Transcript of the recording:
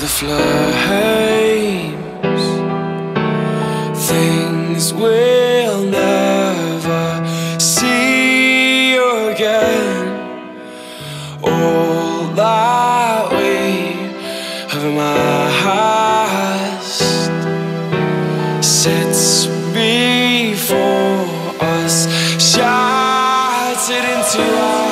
The flames. Things we'll never see again. All that we have amassed Sits before us Shattered into our